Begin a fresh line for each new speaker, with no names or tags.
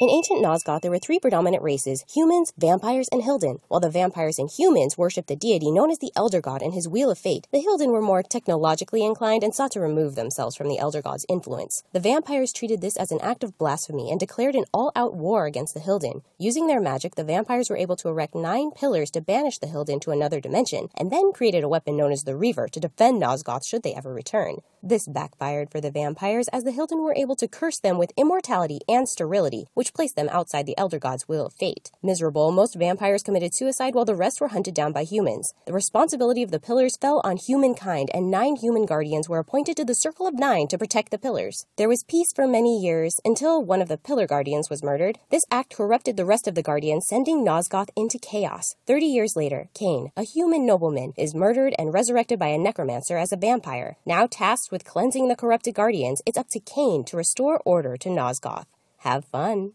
In ancient Nosgoth, there were three predominant races humans, vampires, and Hylden. While the vampires and humans worshipped the deity known as the Elder God and his Wheel of Fate, the Hylden were more technologically inclined and sought to remove themselves from the Elder God's influence. The vampires treated this as an act of blasphemy and declared an all out war against the Hylden. Using their magic, the vampires were able to erect nine pillars to banish the Hylden to another dimension, and then created a weapon known as the Reaver to defend Nosgoth should they ever return. This backfired for the vampires as the Hylden were able to curse them with immortality and sterility, which placed them outside the Elder God's will of fate. Miserable, most vampires committed suicide while the rest were hunted down by humans. The responsibility of the pillars fell on humankind, and nine human guardians were appointed to the Circle of Nine to protect the pillars. There was peace for many years until one of the pillar guardians was murdered. This act corrupted the rest of the guardians, sending Nosgoth into chaos. Thirty years later, Kain, a human nobleman, is murdered and resurrected by a necromancer as a vampire. Now tasked with cleansing the corrupted guardians, it's up to Kain to restore order to Nosgoth. Have fun!